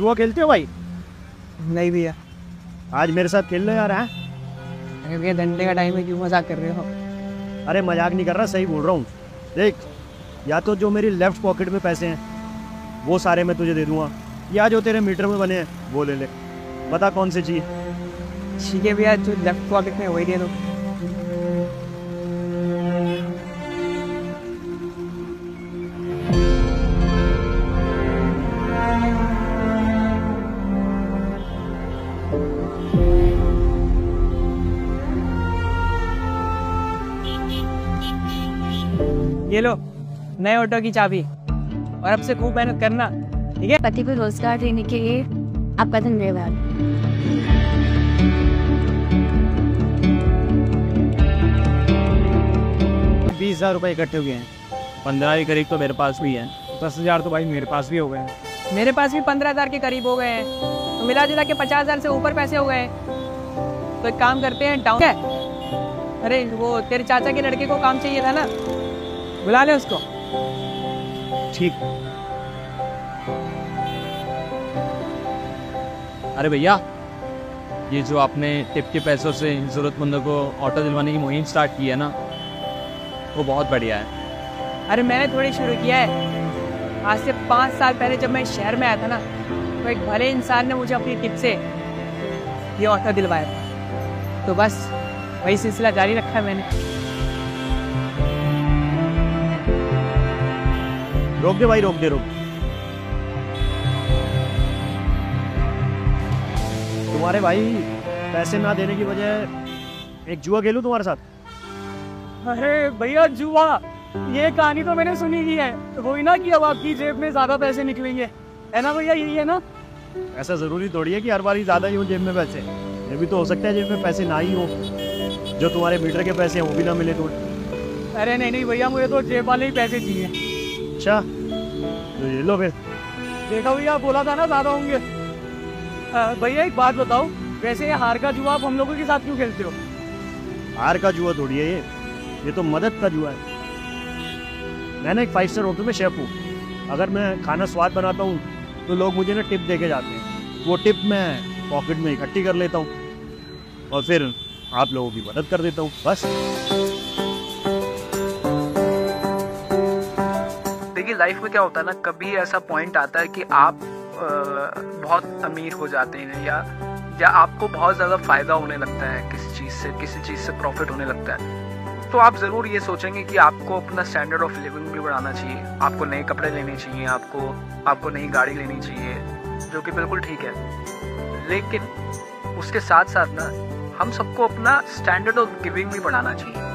जुआ खेलते हो भाई? नहीं भैया। आज मेरे साथ खेल लो यार हैं? अरे भैया धंधे का टाइम है क्यों मज़ाक कर रहे हो? अरे मज़ाक नहीं कर रहा सही बोल रहा हूँ। देख या तो जो मेरी लेफ़्ट पॉकेट में पैसे हैं वो सारे मैं तुझे दे दूँगा। या जो तेरे मीटर में बने हैं वो ले ले। बता कौन से चाहिए? ठीक है भैया जो लेफ़्ट पॉकेट में वही दे दो। ये लो नए ऑटो की चाबी। और अब से खूब मेहनत करना ठीक है? पति को रोज़गार देने के लिए आपका धन्यवाद। बीस हज़ार रुपये इकट्ठे हुए हैं। पंद्रह के करीब तो मेरे पास भी है। दस हज़ार तो भाई मेरे पास भी हो गए हैं। मेरे पास भी पंद्रह हज़ार के करीब हो गए हैं। तो मिला जुला के पचास हज़ार से ऊपर पैसे हो गए। तो एक काम करते हैं डाउन है। अरे वो तेरे चाचा के लड़के को काम चाहिए था ना। बुला ले उसको। ठीक। अरे भैया ये जो आपने टिप के पैसों से ज़रूरतमंदों को ऑटो दिलवाने की मुहिम स्टार्ट की है ना वो बहुत बढ़िया है। अरे मैंने थोड़ी शुरू किया है। आज से पाँच साल पहले जब मैं शहर में आया था ना तो एक भले इंसान ने मुझे अपनी टिप से ये ऑटो दिलवाया था। तो बस वही सिलसिला जारी रखा है मैंने। रोक दे भाई रोक दे रोक तुम्हारे भाई पैसे ना देने की वजह एक जुआ खेलूं तुम्हारे साथ? अरे भैया जुआ ये कहानी तो मैंने सुनी ही है। वही ना कि अब आपकी जेब में ज़्यादा पैसे निकलेंगे। है ना भैया यही है ना? ऐसा ज़रूरी थोड़ी है कि हर बार ही ज़्यादा ही हो जेब में पैसे। ये भी तो हो सकता है जेब में पैसे ना ही हो। जो तुम्हारे मीटर के पैसे हैं वो भी ना मिले तो। अरे नहीं नहीं भैया मुझे तो जेब वाले ही पैसे चाहिए। अच्छा तो ये लो फिर। देखा भैया बोला था ना ज़्यादा होंगे। भैया एक बात बताओ वैसे ये हार का जुआ आप हम लोगों के साथ क्यों खेलते हो? हार का जुआ थोड़ी है ये। ये तो मदद का जुआ है। मैं ना एक फाइव स्टार होटल में शेफ हूँ। अगर मैं खाना स्वाद बनाता हूँ तो लोग मुझे ना टिप दे के जाते हैं। वो टिप मैं पॉकेट में इकट्ठी कर लेता हूँ और फिर आप लोगों की मदद कर देता हूँ। बस। देखिए लाइफ में क्या होता है ना, कभी ऐसा पॉइंट आता है कि आप बहुत अमीर हो जाते हैं या या आपको बहुत ज़्यादा फ़ायदा होने लगता है, किसी चीज़ से, किसी चीज़ से प्रॉफिट होने लगता है। तो आप ज़रूर ये सोचेंगे कि आपको अपना स्टैंडर्ड ऑफ़ लिविंग भी बढ़ाना चाहिए। आपको नए कपड़े लेने चाहिए, आपको आपको नई गाड़ी लेनी चाहिए, जो कि बिल्कुल ठीक है। लेकिन उसके साथ साथ ना, हम सबको अपना स्टैंडर्ड ऑफ़ गिविंग भी बढ़ाना चाहिए।